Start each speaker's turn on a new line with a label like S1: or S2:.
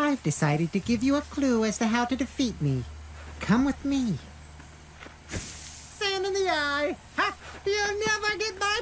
S1: I've decided to give you a clue as to how to defeat me. Come with me. Sand in the eye! Ha! You'll never get my!